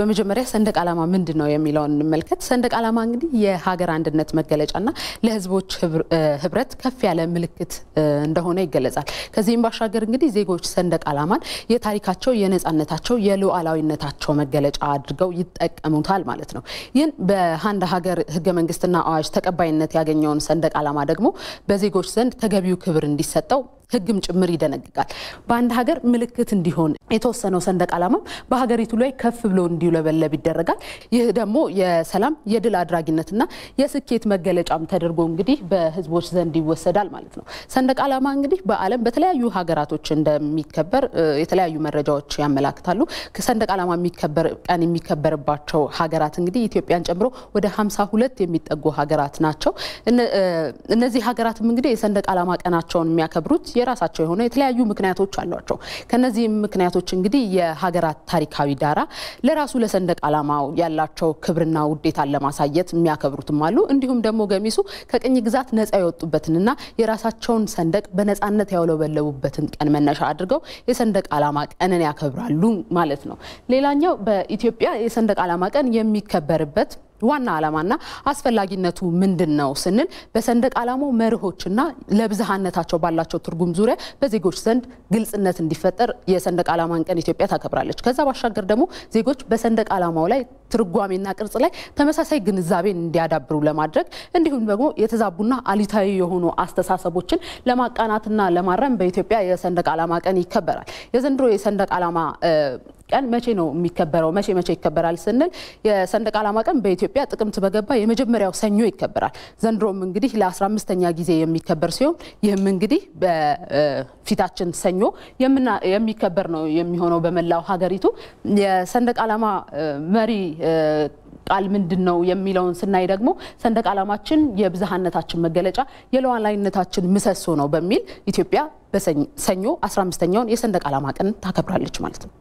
በመጀመሪያ ሰንደቅ ዓላማ ምንድን ነው የሚለውን እንመልከት። ሰንደቅ ዓላማ እንግዲህ የሀገር አንድነት መገለጫና ለሕዝቦች ህብረት ከፍ ያለ ምልክት እንደሆነ ይገለጻል። ከዚህም ባሻገር እንግዲህ ዜጎች ሰንደቅ ዓላማን የታሪካቸው፣ የነፃነታቸው፣ የሉዓላዊነታቸው መገለጫ አድርገው ይጠቀሙታል ማለት ነው። ይህን በአንድ ሀገር ህገ መንግስትና አዋጅ ተቀባይነት ያገኘውን ሰንደቅ ዓላማ ደግሞ በዜጎች ዘንድ ተገቢው ክብር እንዲሰጠው ህግም ጭምር ይደነግጋል። በአንድ ሀገር ምልክት እንዲሆን የተወሰነው ሰንደቅ ዓላማም በሀገሪቱ ላይ ከፍ ብሎ እንዲውለበለብ ይደረጋል። ይህ ደግሞ የሰላም የድል አድራጊነትና የስኬት መገለጫም ተደርጎ እንግዲህ በህዝቦች ዘንድ ይወሰዳል ማለት ነው። ሰንደቅ ዓላማ እንግዲህ በዓለም በተለያዩ ሀገራቶች እንደሚከበር የተለያዩ መረጃዎች ያመላክታሉ። ሰንደቅ ዓላማ የሚከበር ቀን የሚከበርባቸው ሀገራት እንግዲህ ኢትዮጵያን ጨምሮ ወደ 52 የሚጠጉ ሀገራት ናቸው። እነዚህ ሀገራትም እንግዲህ የሰንደቅ ዓላማ ቀናቸውን የሚያከብሩት የራሳቸው የሆነ የተለያዩ ምክንያቶች አሏቸው። ከነዚህም ምክንያቶች እንግዲህ የሀገራት ታሪካዊ ዳራ ለራሱ ለሰንደቅ ዓላማው ያላቸው ክብርና ውዴታን ለማሳየት የሚያከብሩትም አሉ። እንዲሁም ደግሞ ገሚሱ ከቅኝ ግዛት ነፃ የወጡበትንና የራሳቸውን ሰንደቅ በነፃነት ያውለበለቡበትን ቀን መነሻ አድርገው የሰንደቅ ዓላማ ቀንን ያከብራሉ ማለት ነው። ሌላኛው በኢትዮጵያ የሰንደቅ ዓላማ ቀን የሚከበርበት ዋና ዓላማና አስፈላጊነቱ ምንድን ነው ስንል በሰንደቅ ዓላማው መርሆችና ለብዝሃነታቸው ባላቸው ትርጉም ዙሪያ በዜጎች ዘንድ ግልጽነት እንዲፈጠር የሰንደቅ ዓላማን ቀን ኢትዮጵያ ታከብራለች። ከዛ ባሻገር ደግሞ ዜጎች በሰንደቅ ዓላማው ላይ ትርጓሜና ቅርጽ ላይ ተመሳሳይ ግንዛቤን እንዲያዳብሩ ለማድረግ እንዲሁም ደግሞ የተዛቡና አሉታዊ የሆኑ አስተሳሰቦችን ለማቃናትና ለማረም በኢትዮጵያ የሰንደቅ ዓላማ ቀን ይከበራል። የዘንድሮ የሰንደቅ ዓላማ ቀን መቼ ነው የሚከበረው? መቼ መቼ ይከበራል ስንል የሰንደቅ ዓላማ ቀን በኢትዮጵያ ጥቅምት በገባ የመጀመሪያው ሰኞ ይከበራል። ዘንድሮም እንግዲህ ለ15ኛ ጊዜ የሚከበር ሲሆን ይህም እንግዲህ በፊታችን ሰኞ የሚከበር ነው የሚሆነው በመላው ሀገሪቱ። የሰንደቅ ዓላማ መሪ ቃል ምንድን ነው የሚለውን ስናይ ደግሞ ሰንደቅ ዓላማችን የብዝሃነታችን መገለጫ የሉዓላዊነታችን ምሰሶ ነው በሚል ኢትዮጵያ በሰኞ 15ኛውን የሰንደቅ ዓላማ ቀን ታከብራለች ማለት ነው።